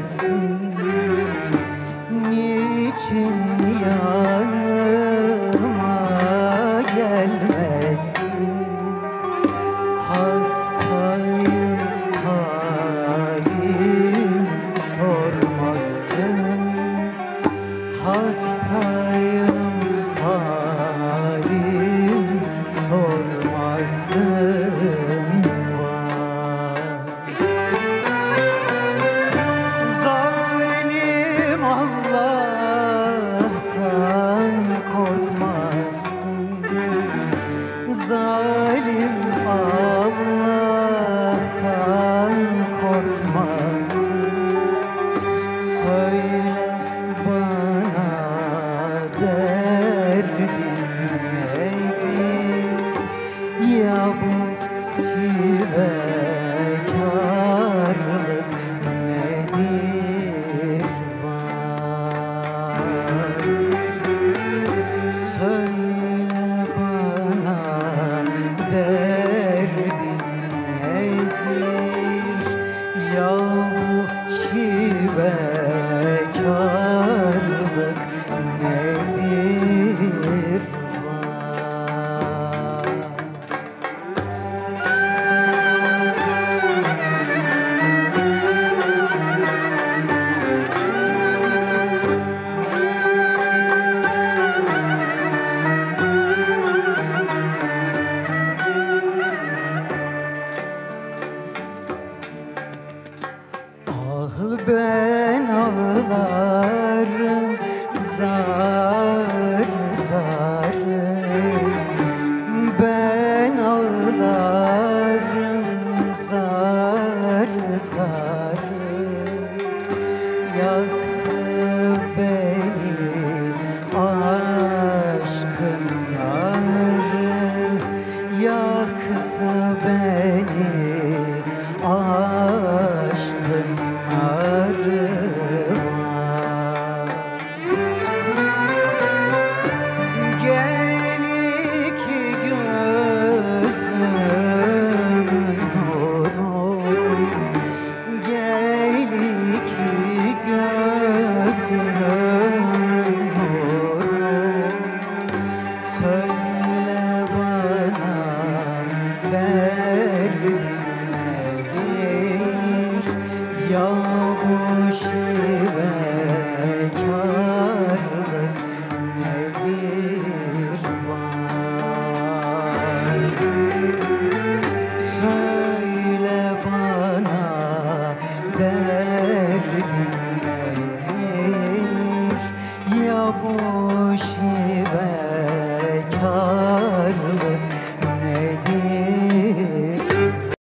sensin Niçin ya? derdim